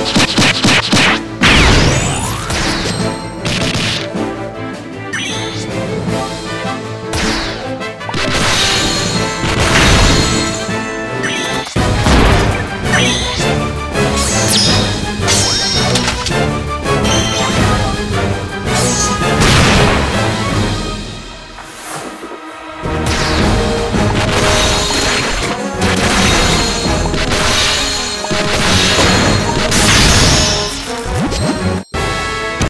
Let's go.